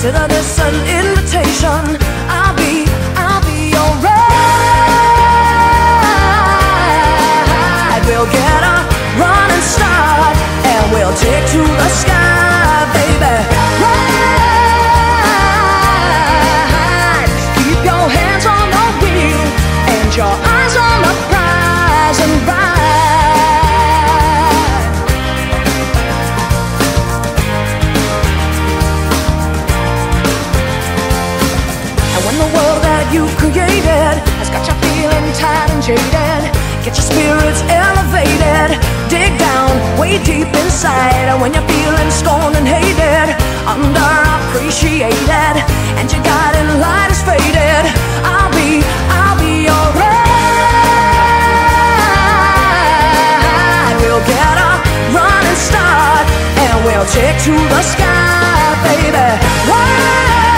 Consider this an invitation. I'll be, I'll be alright. We'll get jaded, get your spirits elevated, dig down way deep inside. And when you're feeling scorned and hated, underappreciated, and your guiding light is faded, I'll be, I'll be alright. We'll get a running start, and we'll take to the sky, baby. Ride.